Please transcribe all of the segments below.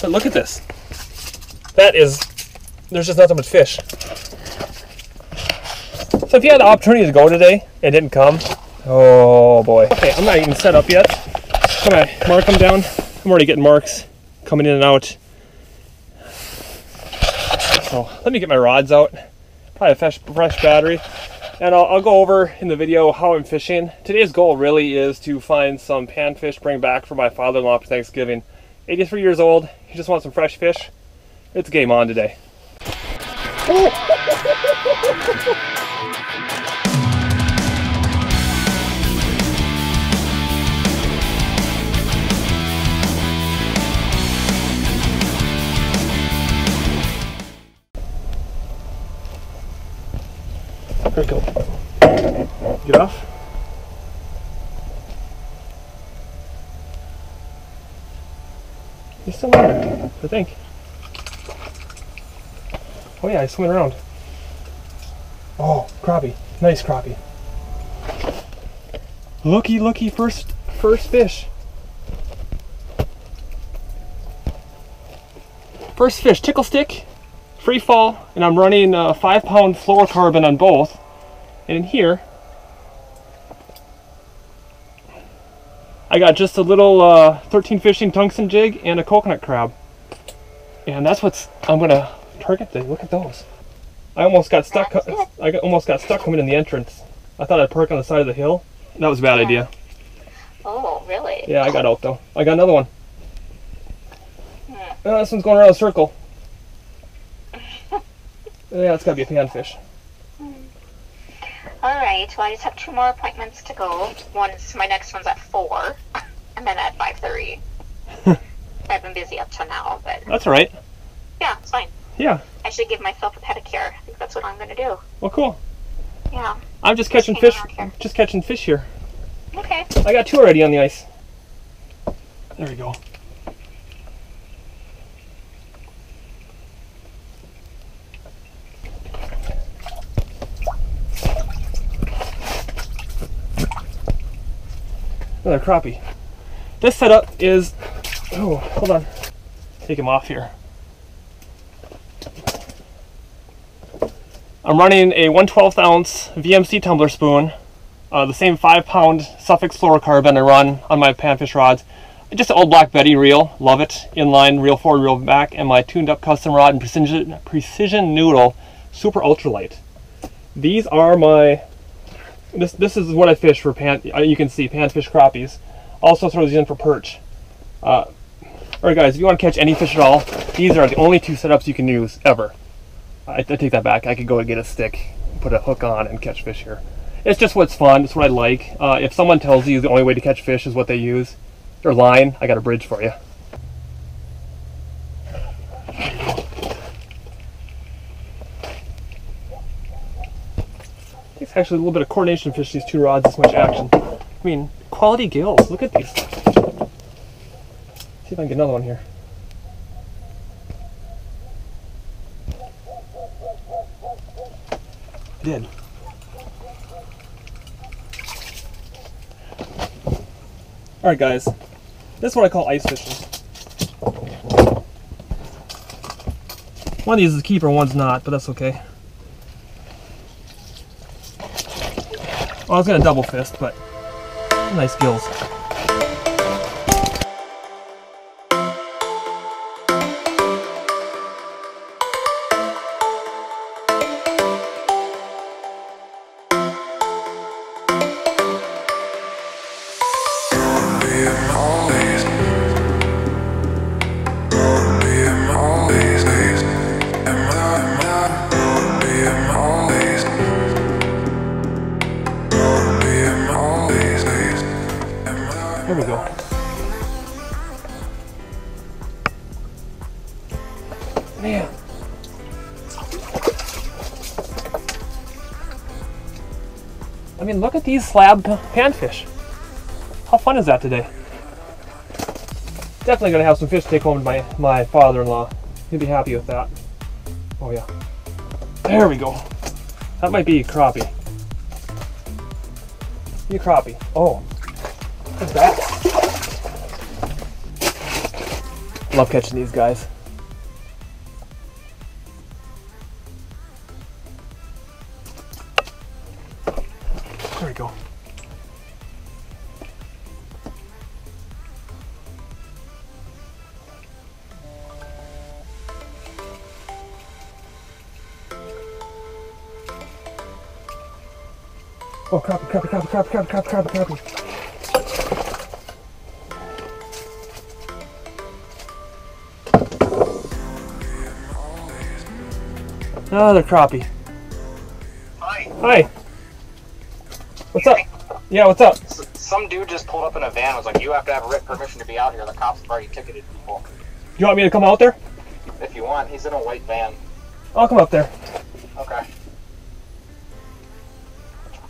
But look at this. That is, there's just not that much fish. So if you had the opportunity to go today and didn't come, oh boy. Okay, I'm not even set up yet. Come on, mark them down. I'm already getting marks coming in and out. So let me get my rods out. Probably a fresh, fresh battery. And I'll, I'll go over in the video how I'm fishing. Today's goal really is to find some panfish, bring back for my father-in-law for Thanksgiving. 83 years old, he just wants some fresh fish. It's game on today. There we go. Get off. Still in there, I think. Oh yeah, I swimming around. Oh, crappie. Nice crappie. Looky, looky, first first fish. First fish, tickle stick, free fall, and I'm running a five pound fluorocarbon on both. And in here, I got just a little uh, 13 fishing tungsten jig and a coconut crab. And that's what's I'm gonna target today. Look at those. I almost got stuck. I got, almost got stuck coming in the entrance. I thought I'd park on the side of the hill. That was a bad Yeah. idea. Oh, really? Yeah, I got out though. I got another one. Hmm. Oh, this one's going around a circle. yeah, it's gotta be a panfish. All right. Well, I just have two more appointments to go. One's my next one's at four, then at five thirty. I've been busy up till now, but That's all right. yeah, it's fine. Yeah. I should give myself a pedicure. I think that's what I'm gonna do. Well, cool. Yeah. I'm just catching fish. here. Just catching fish here. Okay. I got two already on the ice. There we go. Oh, Another crappie. This setup is. Oh, hold on. Take him off here. I'm running a 1 12th ounce VMC tumbler spoon uh, the same five pound Sufix fluorocarbon I run on my panfish rods. Just an old Black Betty reel, love it. Inline, reel forward, reel back, and my tuned up custom rod and precision, precision noodle, super ultralight. These are my, this, this is what I fish for pan, uh, you can see, panfish crappies. Also throw these in for perch. Uh, Alright guys, if you want to catch any fish at all, these are the only two setups you can use, ever. I, I take that back, I could go and get a stick, put a hook on and catch fish here it's just what's fun. It's what I like. Uh, if someone tells you the only way to catch fish is what they use, or line, I got a bridge for you. Takes actually a little bit of coordination to fish these two rods this much action. I mean, quality gills. Look at these. See if I can get another one here. Did. Alright guys, this is what I call ice fishing. One of these is a keeper, one's not, but that's okay. Well, I was gonna double fist, but nice gills. Slab panfish. How fun is that today? Definitely gonna have some fish to take home to my, my father-in-law. He'll be happy with that. Oh yeah. There we go. That might be crappie. Be a crappie. Oh. What's that? Love catching these guys. Oh, crappie, crappie, crappie, crappie, crappie, crappie, crappie, crappie. Another crappie. Hi. Hi. What's up? Yeah, what's up? S- Some dude just pulled up in a van. and Was like, "You have to have written permission to be out here. The cops have already ticketed people. Do you want me to come out there? If you want, he's in a white van." I'll come up there.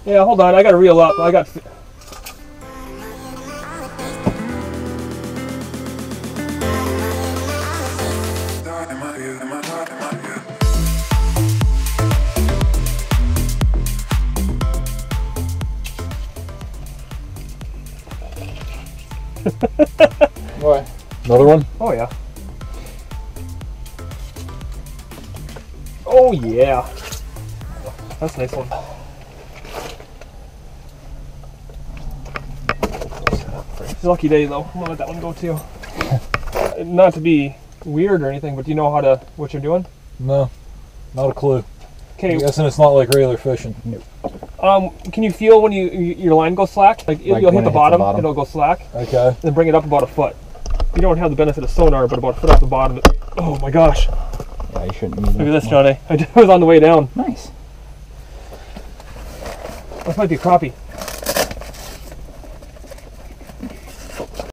Yeah, hold on. I gotta reel up. I got. What? Another one? Oh yeah. Oh yeah. That's a nice one. It's a lucky day though. I'm gonna let that one go too. Not to be weird or anything, but do you know how to what you're doing? No. Not a clue. Okay. I'm guessing it's not like regular fishing. Nope. Um, can you feel when you, you your line goes slack? Like, it- Like you'll hit the hits the bottom, bottom? it'll go slack, Okay. then bring it up about a foot. You don't have the benefit of sonar, but about a foot off the bottom. It, oh my gosh! Yeah, you shouldn't need Look at this, Johnny. I was on the way down. Nice. This might be a crappie.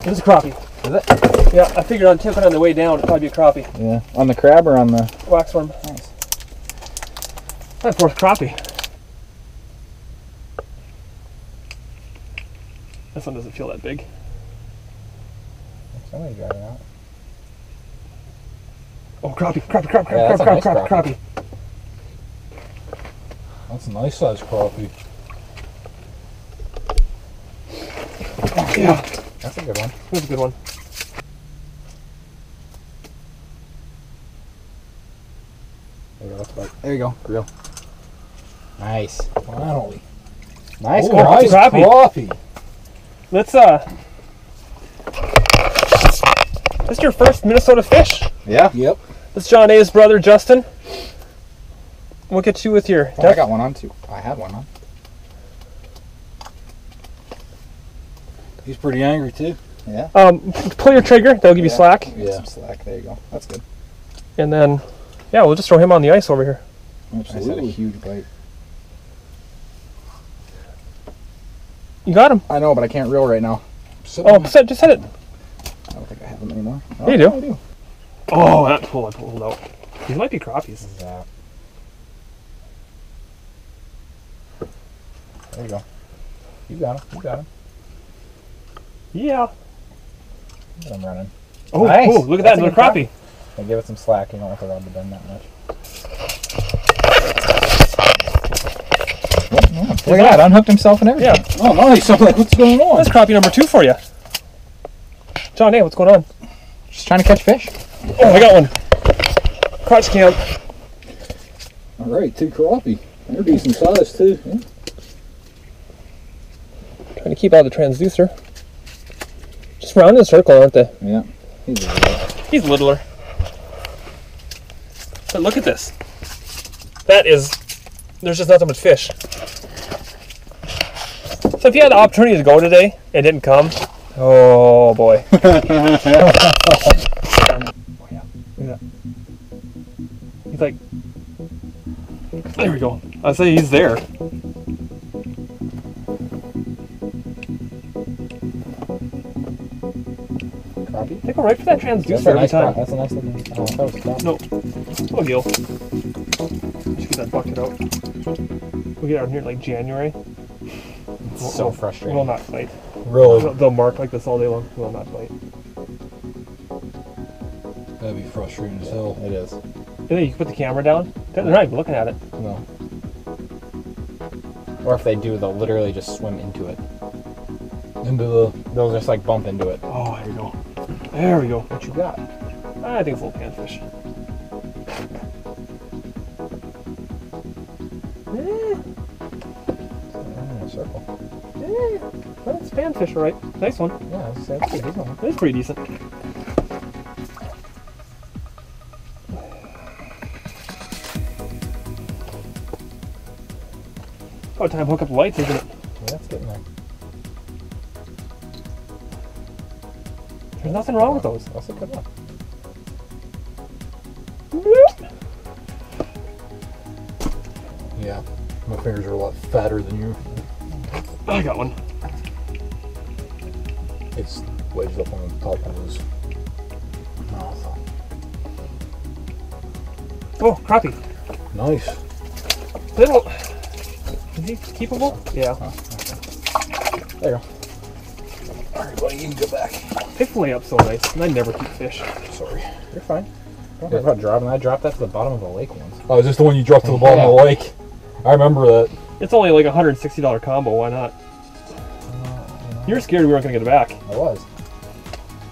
This is a crappie. Is it? Yeah, I figured on tipping on the way down, it'd probably be a crappie. Yeah. On the crab or on the? Waxworm. Nice. My fourth crappie. This one doesn't feel that big. Somebody's driving out. Oh, crappie, crappie, crappie, crappie, Yeah, that's a crappie, nice crappie, crappie. crappie. That's a nice sized crappie. Yeah, That's a good one. that's a good one. There you go. That's There you go. Real. Nice. Finally. Nice. Oh, crappie. nice crappie. crappie. Let's uh. This is your first Minnesota fish. Yeah. Yep. This is John A's brother Justin. We'll get you with your. Oh, I got one on too. I had one on. He's pretty angry too. Yeah. Um, pull your trigger. That'll give you slack, Yeah. Some slack. There you go. That's good. and then, yeah, we'll just throw him on the ice over here. I just had a huge bite. You got him. I know, but I can't reel right now. Oh, set, just hit it. I don't think I have them anymore. Yeah, you Oh, do. I do. Oh, that pull I pulled out. These might be crappies. Yeah. There you go. You got him. You got him. Yeah. Get him running. Oh, Nice. cool. Look at That's that, a another good crappie. And give it some slack. You don't want the rod to bend that much. Look at that. Unhooked himself and everything. Yeah, Oh, nice. I'm like, what's going on? that's crappie number two for you. John A, what's going on? Just trying to catch fish. Oh, I got one. Crotch camp. All right, two crappie. They're decent size too. Trying to keep out the transducer. Just round in a circle, aren't they? Yeah. He's a little- He's littler. But look at this. That is. There's just not that much fish. So if you had the opportunity to go today and didn't come, oh boy. Look at that. He's like. There we go. I say he's there. Crappie? They go right for that transducer every nice time. crop. That's a nice looking. Oh, that was crap. No. Oh, Gil. Just get that bucket out. We'll get out here in like January. It's so frustrating. We'll not fight. Really? They'll- They'll mark like this all day long. Will not fight. That'd be frustrating as hell. It is. And then you can put the camera down. They're not even looking at it. No. Or if they do, they'll literally just swim into it. Into the They'll just like bump into it. Oh, there we go. There we go. What you got? I think it's a little panfish. Eh, circle. eh, well, it's panfish, all right. Nice one. Yeah, that's, that's a decent one. It's pretty decent. About time to hook up the lights, isn't it? Yeah, that's getting there. There's nothing wrong with those. That's a good one. Yeah, my fingers are a lot fatter than you. I got one. It's wedged up on the top of his mouth. Oh, crappie. Nice. Little. Is he keepable? Yeah. Oh, there you go. Alright, buddy, you can go back. They fillet up so nice, and I never keep fish. Sorry. You're fine. Don't worry about dropping. I dropped that to the bottom of the lake once. Oh, is this the one you dropped to the bottom of the lake? I remember that. It's only like a $160 combo, why not? You were scared we weren't going to get it back. I was.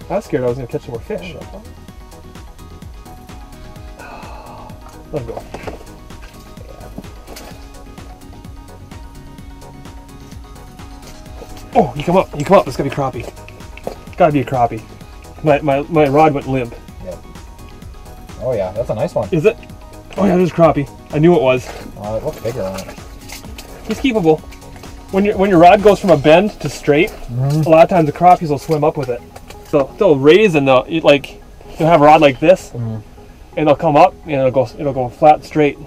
I was scared I was going to catch some more fish. Let him go. Oh, you come up. You come up. It's to be crappie. Gotta be a crappie. My, my, my rod went limp. Yeah. Oh yeah, that's a nice one. Is it? Oh yeah, there's crappie. I knew it was. Uh, it looks bigger on it. He's keepable. When your when your rod goes from a bend to straight, a lot of times the crappies will swim up with it. So they'll raise and they'll like they'll have a rod like this, and they'll come up and it'll go it'll go flat straight.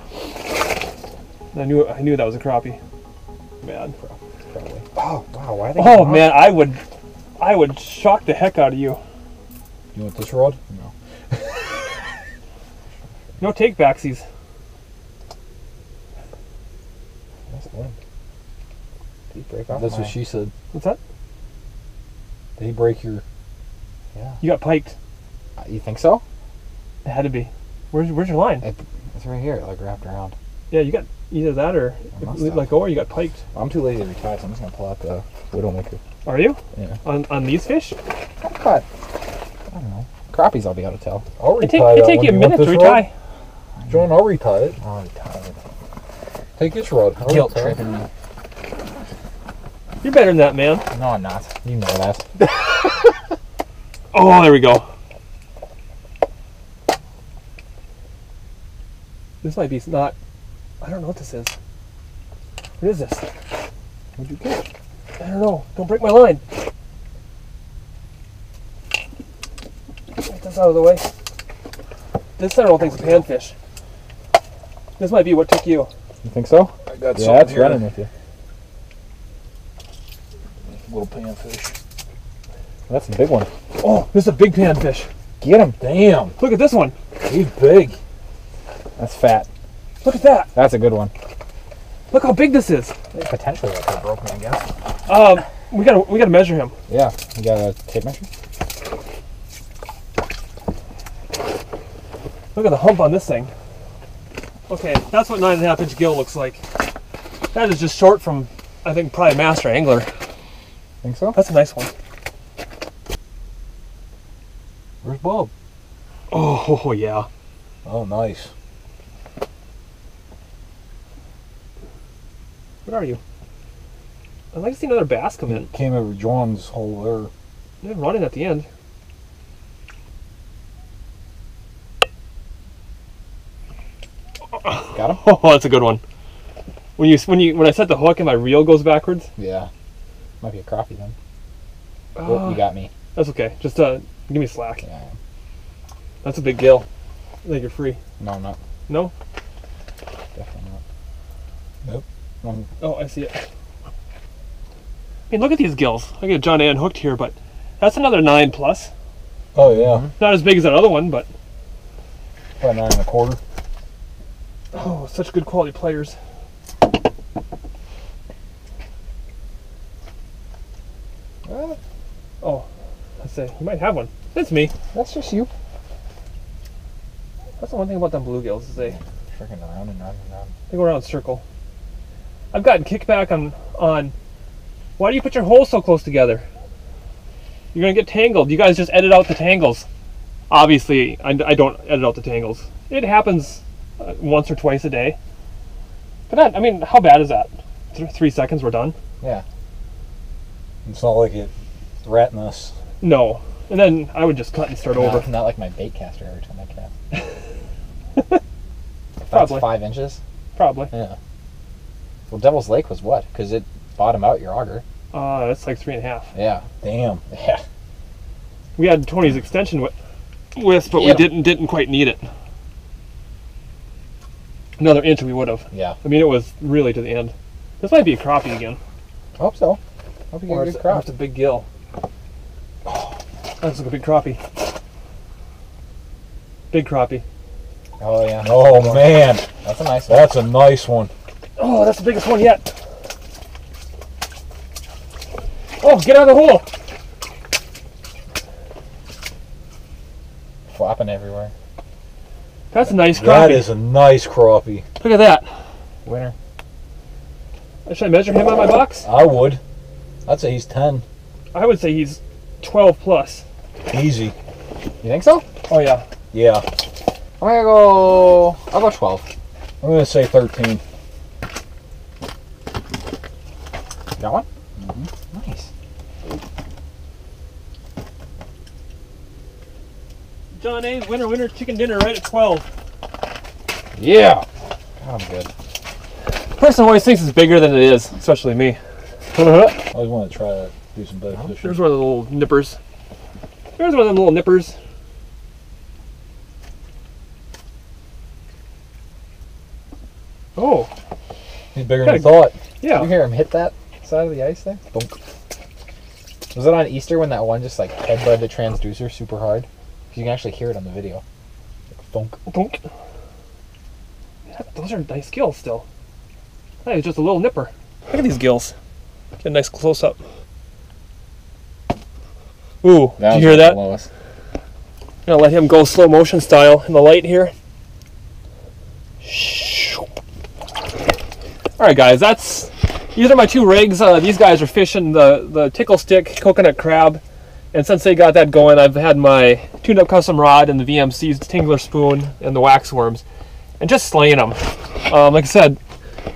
I knew I knew that was a crappie. Man. Probably. Oh wow, why are they? Oh getting man, I would I would shock the heck out of you. You want this rod? No. No take backsies. That's the one. Did he break off? That's my- what she said. What's that? Did he break your? Yeah. You got piked. Uh, You think so? It had to be. Where's where's your line? It, it's right here, like wrapped around. Yeah, you got either that or I must if you have. let go or you got piked. I'm too lazy to retire, so I'm just gonna pull out the widowmaker. Are you? Yeah. On on these fish? Cut. I don't know. Crappies, I'll be able to tell. I'll It retie take it take you a minute to this rod? retie. John, I'll retie it. I'll retire it. Take this rod. I'll Guilt retie tripping me. You're better than that, man. No, I'm not. You know that. Oh, there we go. This might be not. I don't know what this is. What is this? What'd you get? I don't know. Don't break my line. Get this out of the way. This I don't think is a panfish. This might be what took you. You think so? I got Yeah, something that's here. running with you. Little panfish. That's a big one. Oh, this is a big panfish. Get him. Damn, Look at this one. he's big. That's fat. Look at that. That's a good one. Look how big this is. Potentially that could broken, I guess. Um, we gotta we gotta measure him. Yeah. You got a tape measure? Look at the hump on this thing. Okay, that's what nine and a half inch gill looks like. That is just short from, I think, probably master angler. Think so? That's a nice one. Where's Bob? Oh, yeah. Oh, nice. What are you? I'd like to see another bass come in. Came over John's hole there. They're running at the end. Got him? Oh, that's a good one. When you when you when I set the hook and my reel goes backwards. Yeah. Might be a crappie then. Oh, uh, you got me. that's okay. Just uh, give me slack. Yeah. That's a big gill. I think you're free. No, I'm not. No? Definitely not. Nope. Um, Oh, I see it. I mean, look at these gills. I got John A. hooked here, but that's another nine plus. Oh yeah. Not as big as that other one, but About nine and a quarter. oh, such good quality players. uh, Oh, I say you might have one. That's me. that's just you. That's the one thing about them bluegills is they Freaking around and around and around. they go around in a circle. I've gotten kickback on on. Why do you put your holes so close together? You're gonna get tangled. You guys just edit out the tangles Obviously, I, I don't edit out the tangles. It happens uh, once or twice a day. But that, I mean, how bad is that? Th- three seconds, we're done. Yeah. It's not like it ratting us. No, and then I would just cut and start over. Not, not like my bait caster every time I cast. Probably. five inches. Probably. Yeah. Well, Devil's Lake was what? Because it bottomed out your auger. Uh, that's like three and a half. Yeah. Damn. Yeah. We had Tony's extension wi- wisp, but we Yeah. didn't didn't quite need it. Another inch we would have. Yeah. I mean, it was really to the end. This might be a crappie again. I hope so. Hope you get Or a it's, good or crop. it's a big gill. That's like a big crappie. Big crappie. Oh yeah. Oh man, That's a nice one. that's a nice one. Oh, that's the biggest one yet. Oh, get out of the hole! Flopping everywhere. That's a nice crappie. That is a nice crappie. Look at that. Winner. Uh, should I measure him on my box? I would. I'd say he's ten. I would say he's 12 plus. Easy. You think so? Oh yeah. Yeah. I'm gonna go. I'll go 12. I'm gonna say thirteen. Got one? Mm-hmm. Nice. John A's winner winner chicken dinner right at 12. Yeah. God, I'm good. Person always thinks it's bigger than it is, especially me. I always want to try to do some better fishing. There's one of the little nippers. There's one of them little nippers. Oh, He's bigger than you Gotta- thought. Yeah. You hear him hit that side of the ice there? Bonk. Was it on Easter when that one just like headbutted the transducer super hard? 'Cause you can actually hear it on the video. Like, bonk. Bonk. Yeah, those are nice gills still. That is just a little nipper. Look at these gills. Get a nice close up. Ooh, did you hear that? I'm gonna let him go slow motion style in the light here. All right, guys, that's these are my two rigs. Uh, these guys are fishing the the tickle stick coconut crab, and since they got that going, I've had my tuned up custom rod and the VMC's tingler spoon and the wax worms, and just slaying them. Um, like I said,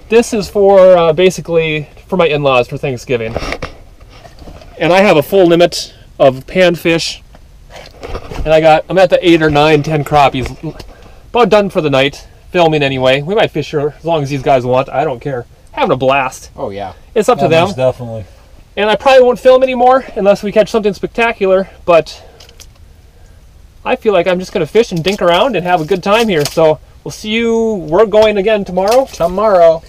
this is for uh, basically for my in-laws for Thanksgiving, and I have a full limit of panfish and I got I'm at the eight or nine, ten crappies, about done for the night. Filming anyway. We might fish here as long as these guys want. I don't care. Having a blast. Oh yeah. It's up to them. definitely. And I probably won't film anymore unless we catch something spectacular. But I feel like I'm just gonna fish and dink around and have a good time here. So we'll see you. We're going again tomorrow. Tomorrow.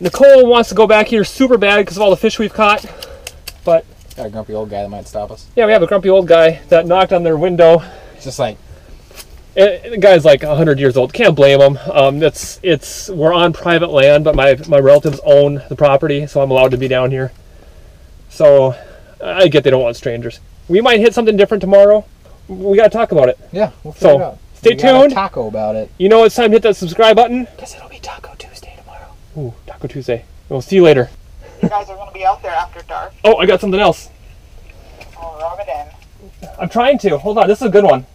Nicole wants to go back here super bad because of all the fish we've caught. But Got a grumpy old guy that might stop us. yeah, we have a grumpy old guy that knocked on their window It's just like And the guy's like 100 years old. Can't blame him. Um, that's it's we're on private land, but my my relatives own the property, so I'm allowed to be down here. So I get they don't want strangers. We might hit something different tomorrow. We got to talk about it. yeah. We'll So, figure it out. stay We tuned. Taco about it. You know it's time to hit that subscribe button because it'll be Taco Tuesday tomorrow. Ooh, Taco Tuesday. We'll see you later. You guys are going to be out there after dark. Oh, I got something else. I'll rub it in. I'm trying to. Hold on. This is a good one.